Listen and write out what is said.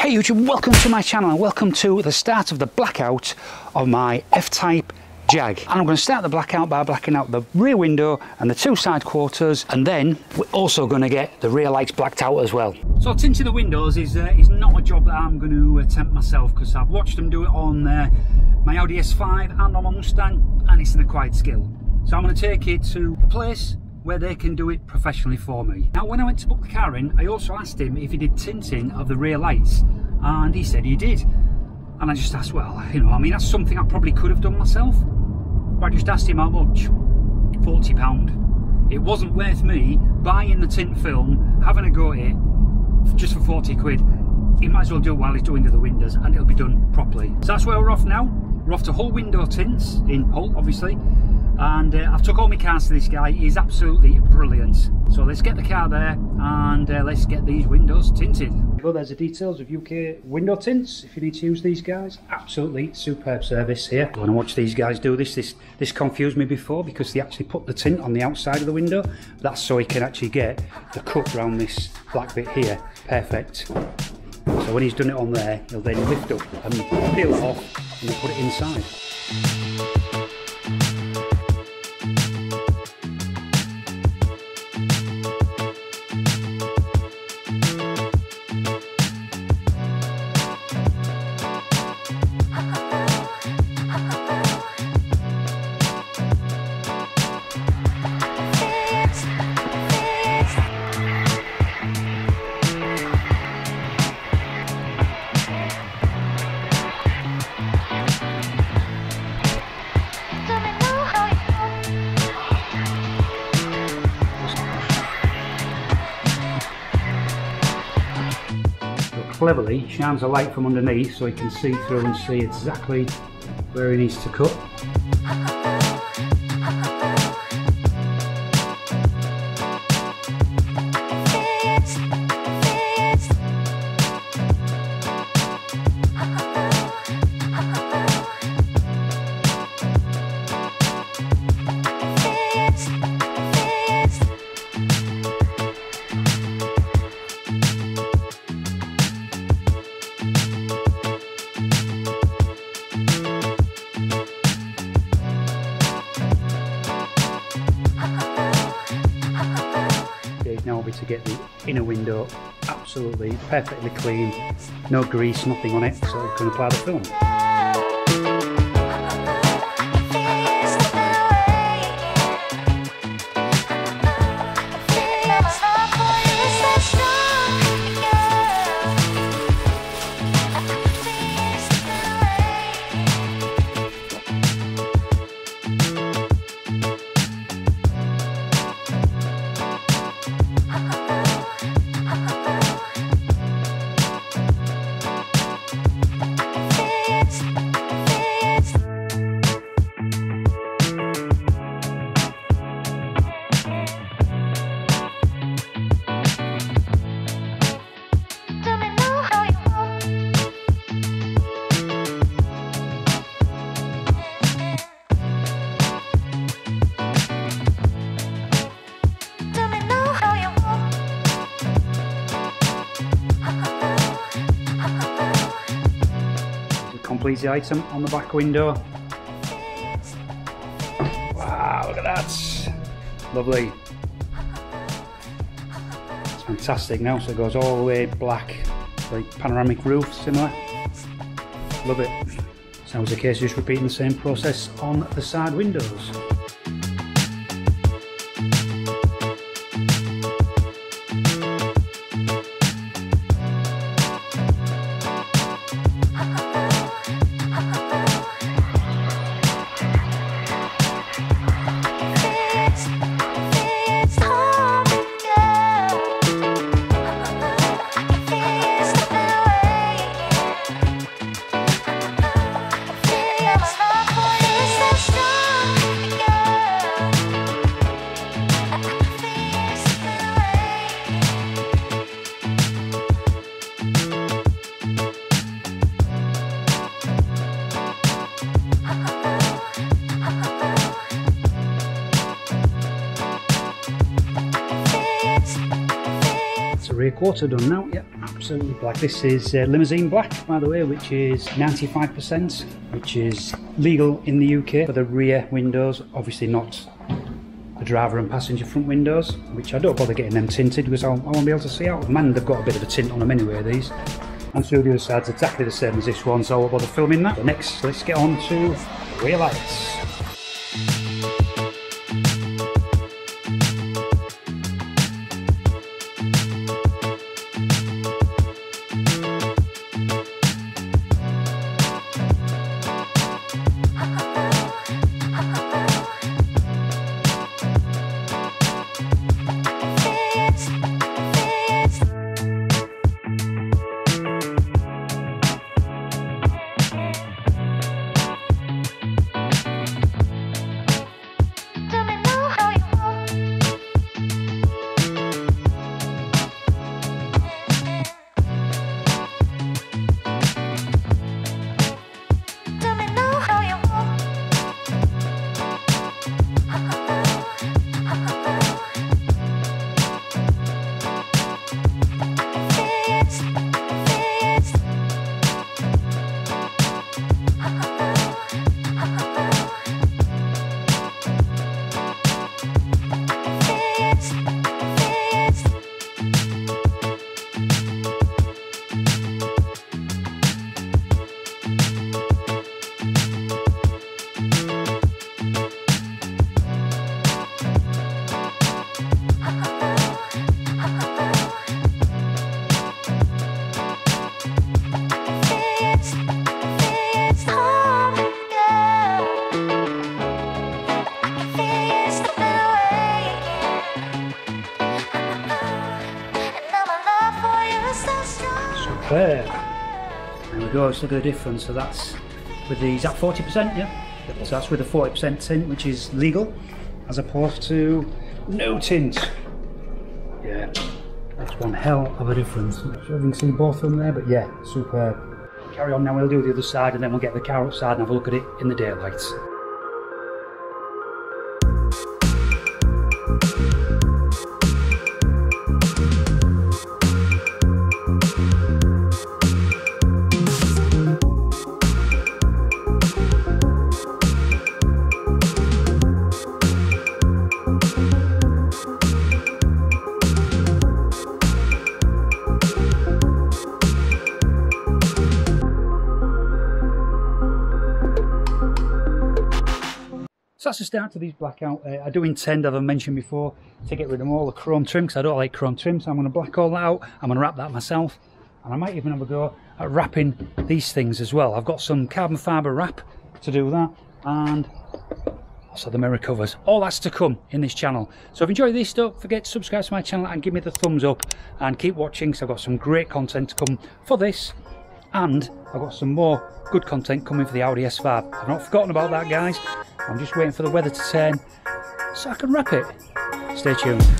Hey YouTube, welcome to my channel and welcome to the start of the blackout of my F-Type Jag. And I'm going to start the blackout by blacking out the rear window and the two side quarters and then we're also going to get the rear lights blacked out as well. So tinting the windows is, uh, is not a job that I'm going to attempt myself because I've watched them do it on uh, my Audi S5 and on my Mustang and it's an acquired skill. So I'm going to take it to a place where they can do it professionally for me. Now when I went to book the car in, I also asked him if he did tinting of the rear lights and he said he did. And I just asked, well, you know, I mean, that's something I probably could have done myself. But I just asked him how much. £40. It wasn't worth me buying the tint film, having a go at it, just for 40 quid. He might as well do it while he's doing the windows and it'll be done properly. So that's where we're off now. We're off to Hull Window Tints in Hull, obviously and uh, I've took all my cars to this guy. He's absolutely brilliant. So let's get the car there and uh, let's get these windows tinted. Well there's the details of UK window tints. If you need to use these guys absolutely superb service here. I want to watch these guys do this. This this confused me before because they actually put the tint on the outside of the window. That's so he can actually get the cut around this black bit here. Perfect. So when he's done it on there he'll then lift up and peel it off and put it inside cleverly shines a light from underneath so he can see through and see exactly where he needs to cut. The inner window absolutely perfectly clean, no grease, nothing on it, so we can apply the film. The item on the back window. Wow, look at that. Lovely. It's fantastic now, so it goes all the way black, like panoramic roof, similar. Love it. Sounds the case just repeating the same process on the side windows. Quarter done now. Yep, absolutely black. This is uh, limousine black, by the way, which is 95%, which is legal in the UK for the rear windows. Obviously not the driver and passenger front windows, which I don't bother getting them tinted because I'll, I won't be able to see out. Man, they've got a bit of a tint on them anyway, these. And through the other side's exactly the same as this one, so I won't bother filming that. But next, let's get on to rear lights. There. There we go, let's look at the difference. So that's with these at 40%, yeah? So that's with a 40% tint, which is legal, as opposed to no tint. Yeah, that's one hell of a difference. I'm not sure if you can see both of them there, but yeah, superb. Carry on now, we'll do the other side and then we'll get the car outside and have a look at it in the daylight. That's the start to these blackout. Uh, I do intend, as I mentioned before, to get rid of all the chrome trim because I don't like chrome trim. So I'm going to black all that out. I'm going to wrap that myself. And I might even have a go at wrapping these things as well. I've got some carbon fibre wrap to do that. And also the mirror covers. All that's to come in this channel. So if you enjoy this, don't forget to subscribe to my channel and give me the thumbs up. And keep watching because I've got some great content to come for this. And I've got some more good content coming for the Audi S5. I've not forgotten about that, guys. I'm just waiting for the weather to turn so I can wrap it. Stay tuned.